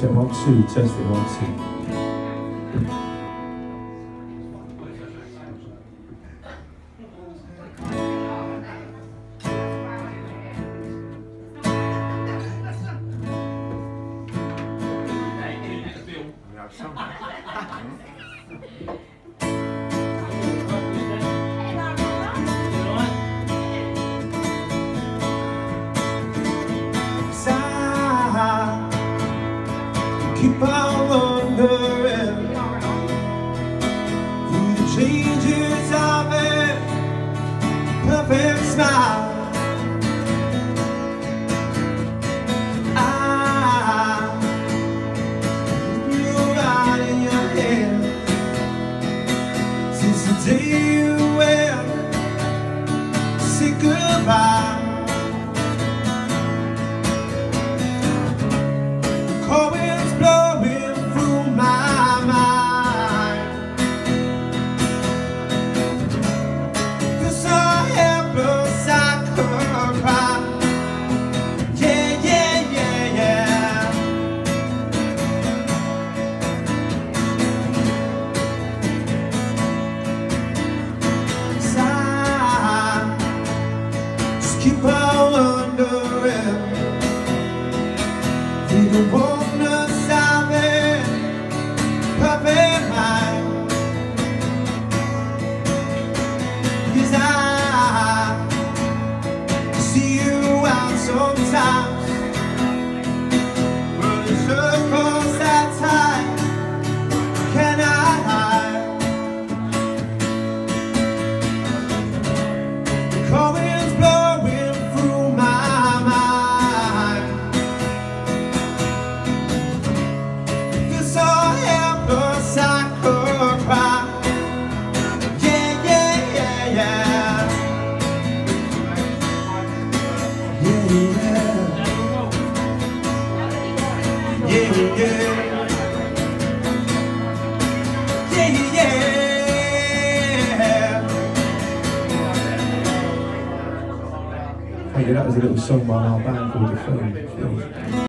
Check one, two, test it, one, two. keep on wondering through the changes of a perfect smile. I you right in your head since the day you went. Say goodbye. Keep on wondering through the warmness yeah Yeah, yeah Yeah, that was a little song by our band called The Film.